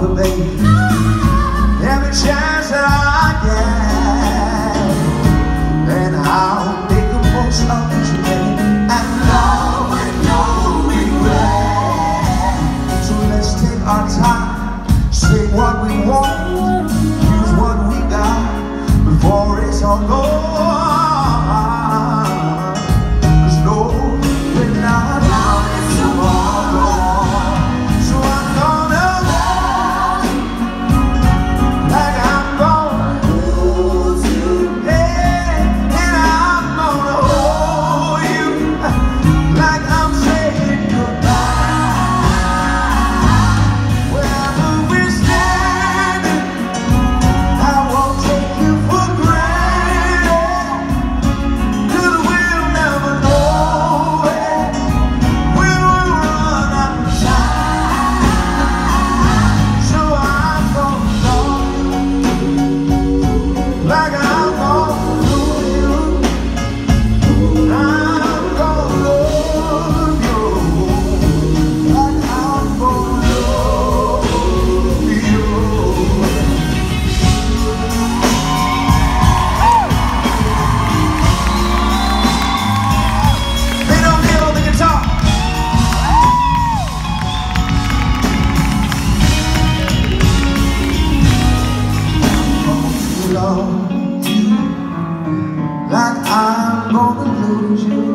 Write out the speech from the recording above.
the. Every chance that I get, and I'll make the most of today. And love with no regret. So let's take our time, say what we want, use what we got before it's all gone. I'll lose you.